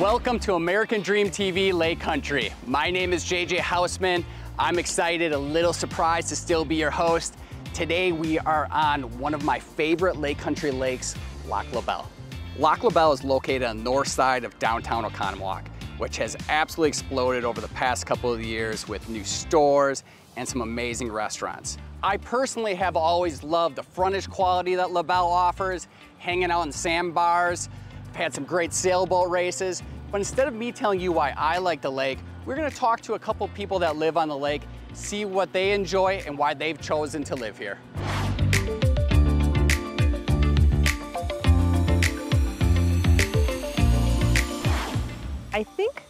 Welcome to American Dream TV Lake Country. My name is JJ Hausmann. I'm excited, a little surprised to still be your host. Today we are on one of my favorite lake country lakes, Lac La Belle. Lac La Belle is located on the north side of downtown Oconomowoc, which has absolutely exploded over the past couple of years with new stores and some amazing restaurants. I personally have always loved the frontage quality that La Belle offers, hanging out in sandbars, had some great sailboat races, but instead of me telling you why I like the lake, we're gonna talk to a couple people that live on the lake, see what they enjoy and why they've chosen to live here. I think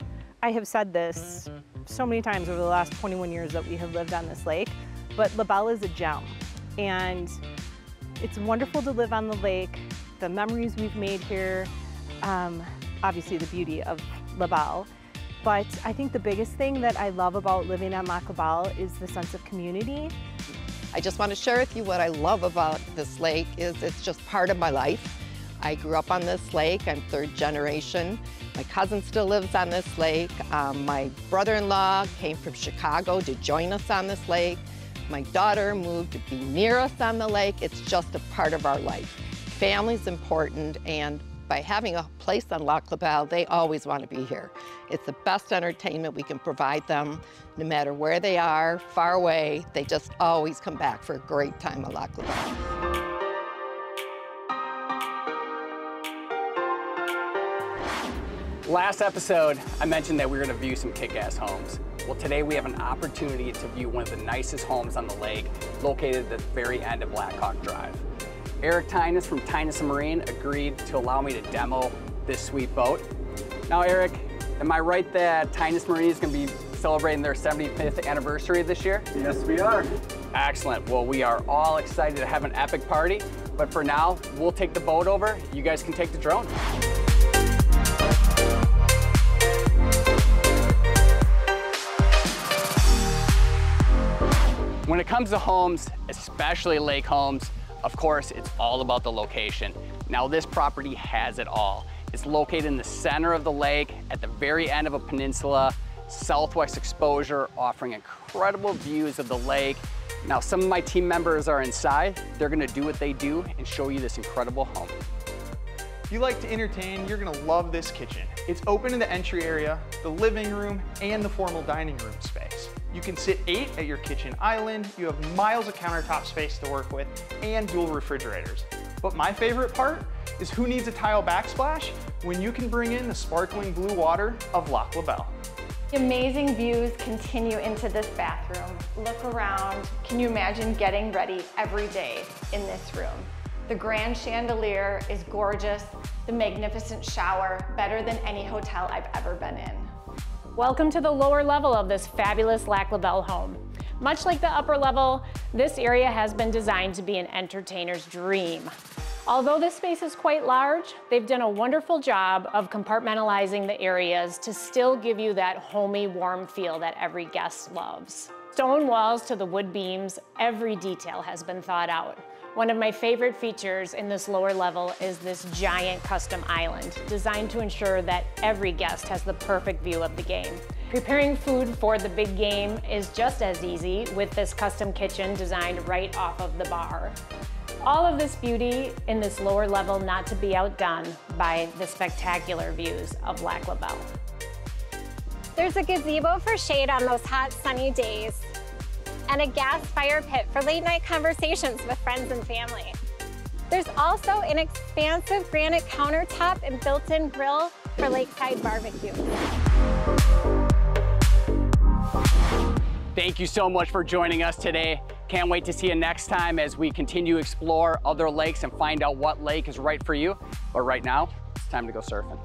I have said this so many times over the last 21 years that we have lived on this lake, but La Belle is a gem. And it's wonderful to live on the lake. The memories we've made here, um, obviously the beauty of La Belle. But I think the biggest thing that I love about living on Lac La Belle is the sense of community. I just want to share with you what I love about this lake is it's just part of my life. I grew up on this lake, I'm third generation. My cousin still lives on this lake. Um, my brother-in-law came from Chicago to join us on this lake. My daughter moved to be near us on the lake. It's just a part of our life. Family's important and by having a place on Lac La Belle, they always want to be here. It's the best entertainment we can provide them, no matter where they are, far away, they just always come back for a great time at Lac La Belle. Last episode, I mentioned that we were gonna view some kick-ass homes. Well, today we have an opportunity to view one of the nicest homes on the lake, located at the very end of Blackhawk Drive. Eric Tynes from Tynes Marine agreed to allow me to demo this sweet boat. Now, Eric, am I right that Tynes Marine is gonna be celebrating their 75th anniversary this year? Yes, we are. Excellent. Well, we are all excited to have an epic party, but for now, we'll take the boat over. You guys can take the drone. When it comes to homes, especially lake homes, of course, it's all about the location. Now this property has it all. It's located in the center of the lake, at the very end of a peninsula, southwest exposure, offering incredible views of the lake. Now some of my team members are inside. They're gonna do what they do and show you this incredible home. If you like to entertain, you're gonna love this kitchen. It's open in the entry area, the living room, and the formal dining room space. You can sit eight at your kitchen island, you have miles of countertop space to work with, and dual refrigerators. But my favorite part is who needs a tile backsplash when you can bring in the sparkling blue water of Lac La Belle. Amazing views continue into this bathroom. Look around. Can you imagine getting ready every day in this room? The grand chandelier is gorgeous. The magnificent shower, better than any hotel I've ever been in. Welcome to the lower level of this fabulous Lac La Belle home. Much like the upper level, this area has been designed to be an entertainer's dream. Although this space is quite large, they've done a wonderful job of compartmentalizing the areas to still give you that homey, warm feel that every guest loves. Stone walls to the wood beams, every detail has been thought out. One of my favorite features in this lower level is this giant custom island, designed to ensure that every guest has the perfect view of the game. Preparing food for the big game is just as easy with this custom kitchen designed right off of the bar. All of this beauty in this lower level not to be outdone by the spectacular views of Lac La Belle. There's a gazebo for shade on those hot sunny days and a gas fire pit for late night conversations with friends and family. There's also an expansive granite countertop and built-in grill for lakeside barbecue. Thank you so much for joining us today. Can't wait to see you next time as we continue to explore other lakes and find out what lake is right for you. But right now, it's time to go surfing.